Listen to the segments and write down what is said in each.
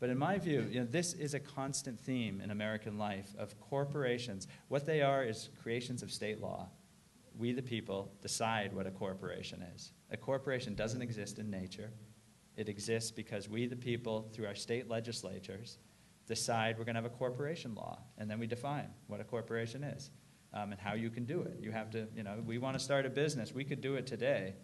But in my view, you know, this is a constant theme in American life of corporations. What they are is creations of state law. We, the people, decide what a corporation is. A corporation doesn't exist in nature. It exists because we, the people, through our state legislatures, decide we're going to have a corporation law, and then we define what a corporation is um, and how you can do it. You have to, you know, we want to start a business. We could do it today,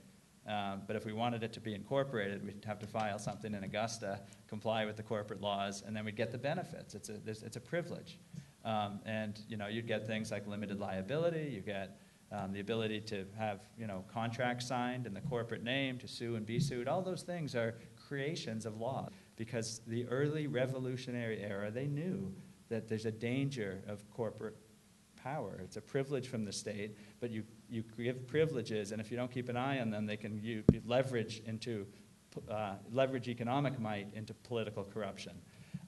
um, but if we wanted it to be incorporated, we'd have to file something in Augusta, comply with the corporate laws, and then we'd get the benefits. It's a, it's a privilege. Um, and, you know, you'd get things like limited liability, you get um, the ability to have, you know, contracts signed in the corporate name, to sue and be sued. All those things are creations of law because the early revolutionary era, they knew that there's a danger of corporate power. It's a privilege from the state, but you, you give privileges, and if you don't keep an eye on them, they can you, you leverage into uh, leverage economic might into political corruption.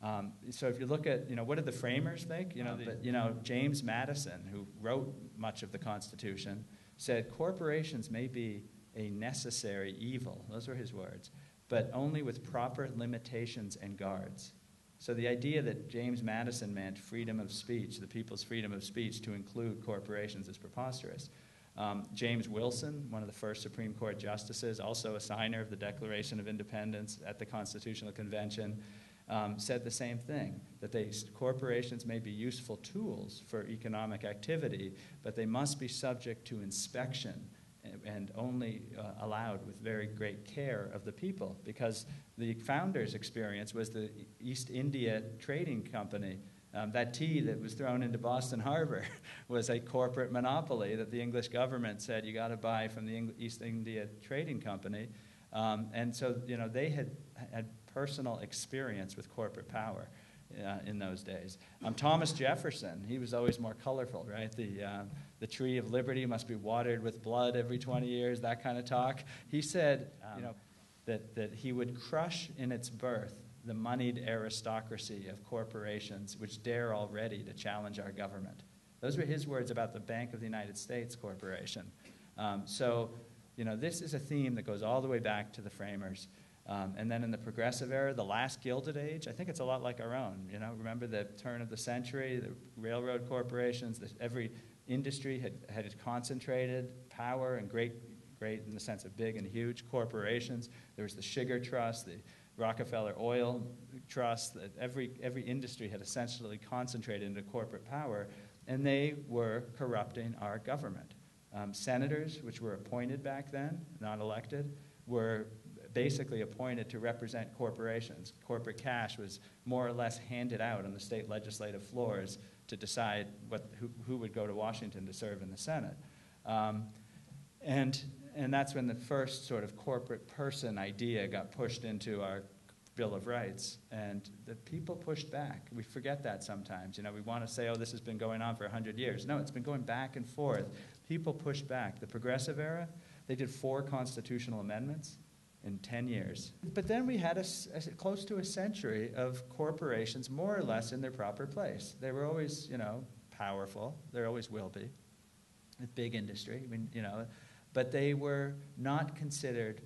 Um, so if you look at, you know, what did the framers think? You know, but, you know, James Madison, who wrote much of the Constitution, said corporations may be a necessary evil. Those were his words, but only with proper limitations and guards. So the idea that James Madison meant freedom of speech, the people's freedom of speech, to include corporations is preposterous. Um, James Wilson, one of the first Supreme Court justices, also a signer of the Declaration of Independence at the Constitutional Convention, um, said the same thing that they, corporations may be useful tools for economic activity, but they must be subject to inspection and only uh, allowed with very great care of the people because the founder's experience was the East India Trading Company. Um, that tea that was thrown into Boston Harbor was a corporate monopoly that the English government said you got to buy from the East India Trading Company. Um, and so, you know, they had had personal experience with corporate power. Uh, in those days. Um, Thomas Jefferson, he was always more colorful, right? The, uh, the tree of liberty must be watered with blood every 20 years, that kind of talk. He said, um, you know, that, that he would crush in its birth the moneyed aristocracy of corporations which dare already to challenge our government. Those were his words about the Bank of the United States Corporation. Um, so, you know, this is a theme that goes all the way back to the framers. Um, and then in the progressive era, the last Gilded Age, I think it's a lot like our own. You know, remember the turn of the century, the railroad corporations, the, every industry had, had concentrated power and great, great in the sense of big and huge corporations. There was the Sugar Trust, the Rockefeller Oil Trust. That every, every industry had essentially concentrated into corporate power, and they were corrupting our government. Um, senators, which were appointed back then, not elected, were basically appointed to represent corporations. Corporate cash was more or less handed out on the state legislative floors to decide what, who, who would go to Washington to serve in the Senate. Um, and, and that's when the first sort of corporate person idea got pushed into our Bill of Rights, and the people pushed back. We forget that sometimes. You know, we want to say, oh, this has been going on for 100 years. No, it's been going back and forth. People pushed back. The Progressive era, they did four constitutional amendments in 10 years. But then we had a, a, close to a century of corporations more or less in their proper place. They were always, you know, powerful. There always will be. A big industry, I mean, you know, but they were not considered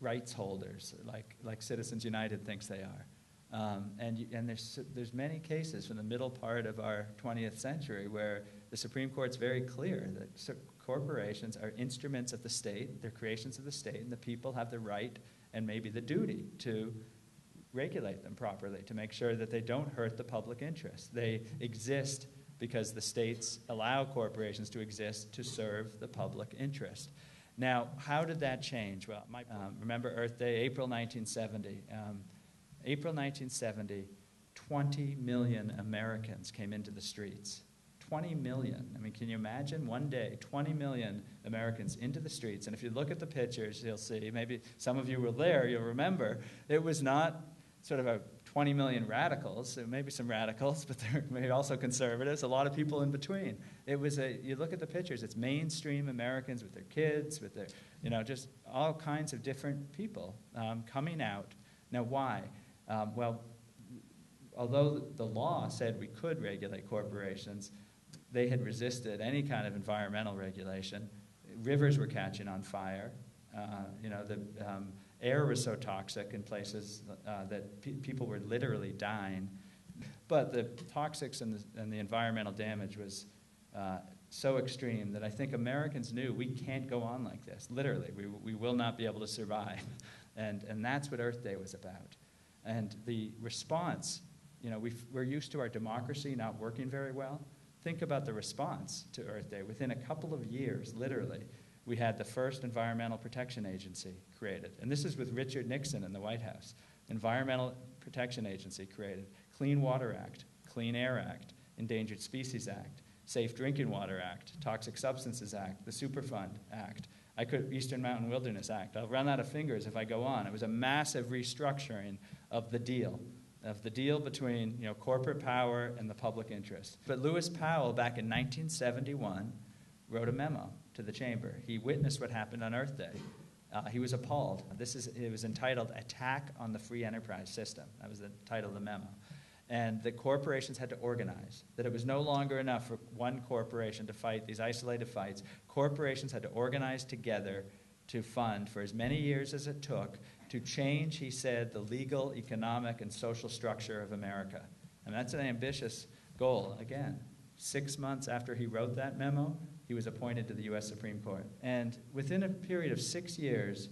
rights holders like, like Citizens United thinks they are. Um, and, and there's, there's many cases from the middle part of our 20th century where the Supreme Court's very clear that corporations are instruments of the state, they're creations of the state, and the people have the right and maybe the duty to regulate them properly, to make sure that they don't hurt the public interest. They exist because the states allow corporations to exist to serve the public interest. Now, how did that change? Well, my, um, remember Earth Day, April 1970. Um, April 1970, 20 million Americans came into the streets 20 million. I mean, can you imagine one day, 20 million Americans into the streets? And if you look at the pictures, you'll see, maybe some of you were there, you'll remember, it was not sort of a 20 million radicals, there may be some radicals, but there may be also conservatives, a lot of people in between. It was a, you look at the pictures, it's mainstream Americans with their kids, with their, you know, just all kinds of different people um, coming out. Now, why? Um, well, although the law said we could regulate corporations, they had resisted any kind of environmental regulation. Rivers were catching on fire. Uh, you know, the, um, Air was so toxic in places uh, that pe- people were literally dying. But the toxics and the, and the environmental damage was uh, so extreme that I think Americans knew we can't go on like this. Literally, we, we will not be able to survive. And, and that's what Earth Day was about. And the response, you know, we we're used to our democracy not working very well. Think about the response to Earth Day. Within a couple of years, literally, we had the first Environmental Protection Agency created. And this is with Richard Nixon in the White House. Environmental Protection Agency created. Clean Water Act, Clean Air Act, Endangered Species Act, Safe Drinking Water Act, Toxic Substances Act, the Superfund Act, I could Eastern Mountain Wilderness Act. I'll run out of fingers if I go on. It was a massive restructuring of the deal, of the deal between you know, corporate power and the public interest. But Lewis Powell, back in 1971, wrote a memo to the chamber. He witnessed what happened on Earth Day. Uh, he was appalled. This is, it was entitled Attack on the Free Enterprise System. That was the title of the memo and that corporations had to organize, that it was no longer enough for one corporation to fight these isolated fights. Corporations had to organize together to fund, for as many years as it took, to change, he said, the legal, economic, and social structure of America. And that's an ambitious goal. Again, six months after he wrote that memo, he was appointed to the U.S. Supreme Court. And within a period of six years,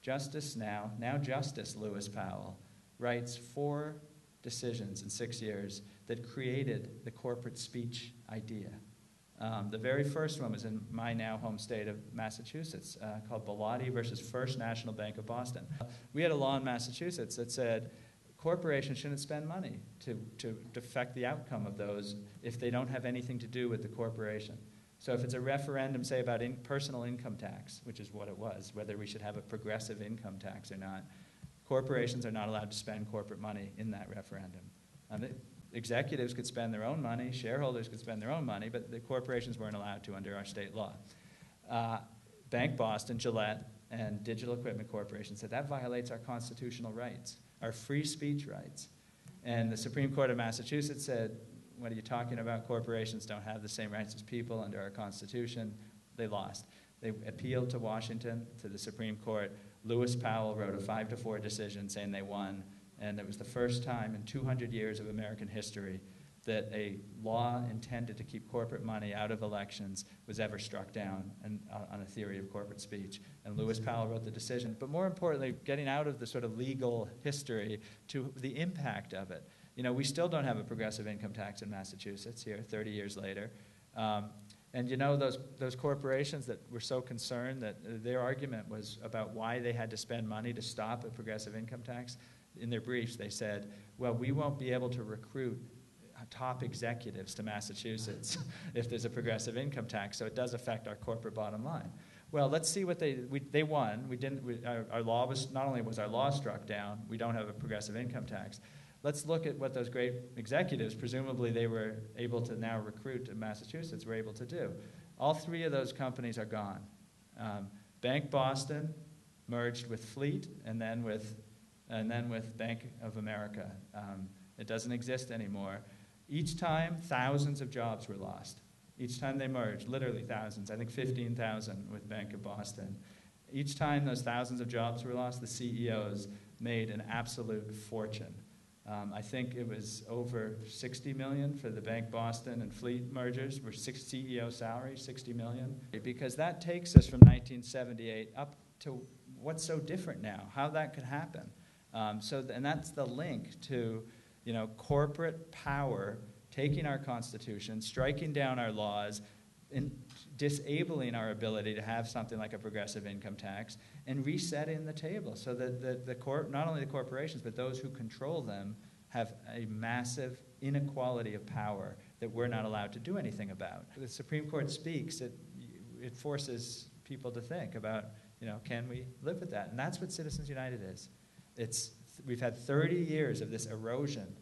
Justice now, now Justice Lewis Powell, writes four decisions in six years that created the corporate speech idea. Um, the very first one was in my now home state of Massachusetts uh, called Bellotti versus First National Bank of Boston. We had a law in Massachusetts that said corporations shouldn't spend money to, to, to affect the outcome of those if they don't have anything to do with the corporation. So if it's a referendum, say, about in personal income tax, which is what it was, whether we should have a progressive income tax or not, Corporations are not allowed to spend corporate money in that referendum. Um, executives could spend their own money, shareholders could spend their own money, but the corporations weren't allowed to under our state law. Uh, Bank Boston, Gillette, and Digital Equipment Corporation said that violates our constitutional rights, our free speech rights. And the Supreme Court of Massachusetts said, What are you talking about? Corporations don't have the same rights as people under our Constitution. They lost. They appealed to Washington, to the Supreme Court. Lewis Powell wrote a five to four decision saying they won, and it was the first time in 200 years of American history that a law intended to keep corporate money out of elections was ever struck down and, uh, on a theory of corporate speech. And Lewis Powell wrote the decision. But more importantly, getting out of the sort of legal history to the impact of it. You know, we still don't have a progressive income tax in Massachusetts here, 30 years later. Um, and you know, those, those corporations that were so concerned that uh, their argument was about why they had to spend money to stop a progressive income tax. In their briefs, they said, well, we won't be able to recruit uh, top executives to Massachusetts if there's a progressive income tax, so it does affect our corporate bottom line. Well, let's see what they we, they won. We didn't. We, our, our, law was not only was our law struck down. We don't have a progressive income tax let's look at what those great executives, presumably they were able to now recruit in Massachusetts, were able to do. All three of those companies are gone. Um, Bank Boston merged with Fleet and then with, and then with Bank of America. Um, it doesn't exist anymore. Each time, thousands of jobs were lost. Each time they merged, literally thousands, I think 15,000 with Bank of Boston. Each time those thousands of jobs were lost, the CEOs made an absolute fortune. Um, I think it was over 60 million for the Bank Boston and Fleet mergers, were six CEO salaries, 60 million. Because that takes us from 1978 up to what's so different now, how that could happen. Um, so, and that's the link to, you know, corporate power taking our Constitution, striking down our laws, disabling our ability to have something like a progressive income tax and resetting the table so that the, the cor- not only the corporations but those who control them have a massive inequality of power that we're not allowed to do anything about. The Supreme Court speaks, it, it forces people to think about, you know, can we live with that? And that's what Citizens United is. It's, we've had 30 years of this erosion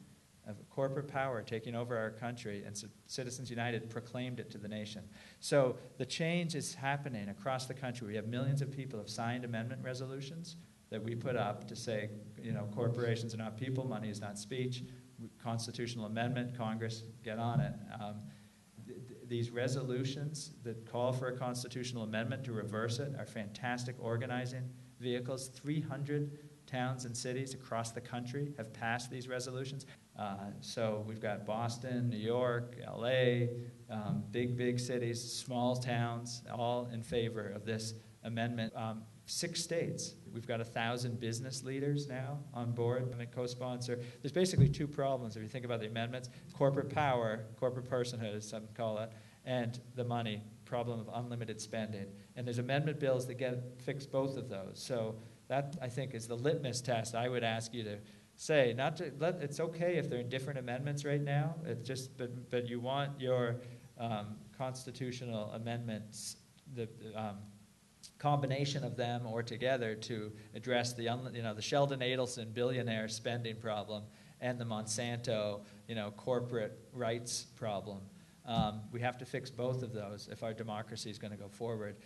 of corporate power taking over our country, and Citizens United proclaimed it to the nation. So the change is happening across the country. We have millions of people have signed amendment resolutions that we put up to say, you know, corporations are not people, money is not speech. Constitutional amendment, Congress, get on it. Um, th- these resolutions that call for a constitutional amendment to reverse it are fantastic organizing vehicles. 300 towns and cities across the country have passed these resolutions. Uh, so we've got Boston, New York, LA, um, big, big cities, small towns, all in favor of this amendment. Um, six states. We've got a thousand business leaders now on board and a co-sponsor. There's basically two problems if you think about the amendments: corporate power, corporate personhood, as some call it, and the money problem of unlimited spending. And there's amendment bills that get fix both of those. So that I think is the litmus test. I would ask you to say not to let. It's okay if they're in different amendments right now. It's just but but you want your um, constitutional amendments the um, combination of them or together to address the, you know, the Sheldon Adelson billionaire spending problem and the Monsanto you know, corporate rights problem. Um, we have to fix both of those if our democracy is going to go forward.